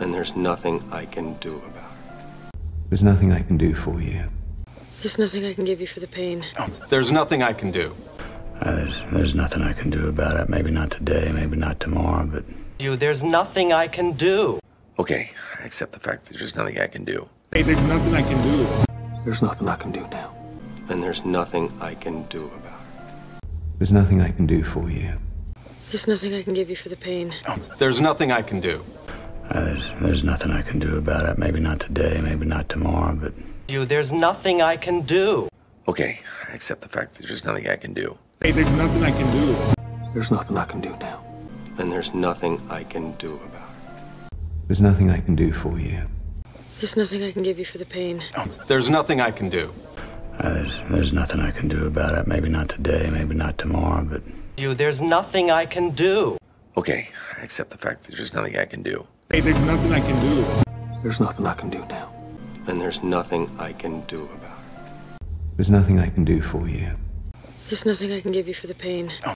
And there's nothing I can do about it. There's nothing I can do for you. There's nothing I can give you for the pain. There's nothing I can do. Uh, there's, there's nothing I can do about it. Maybe not today, maybe not tomorrow, but You, there's nothing I can do. Okay, I accept the fact that there's nothing I can do. Hey, there's nothing I can do. There's nothing I can do now. And there's nothing I can do about it. There's nothing I can do for you. There's nothing I can give you for the pain. There's nothing I can do. Uh, there's, there's nothing I can do about it. Maybe not today, maybe not tomorrow, but You, there's nothing I can do. Okay, I accept the fact that there's nothing I can do. Hey, there's nothing I can do. There's nothing I can do now. And there's nothing I can do about it. There's nothing I can do for you. There's nothing I can give you for the pain. There's nothing I can do. uh, there's, there's nothing I can do about it. Maybe not today, maybe not tomorrow, but You, there's nothing I can do. Okay, I accept the fact that there's nothing I can do. Hey, there's nothing I can do. There's nothing I can do now. And there's nothing I can do about it. There's nothing I can do for you. There's nothing I can give you for the pain.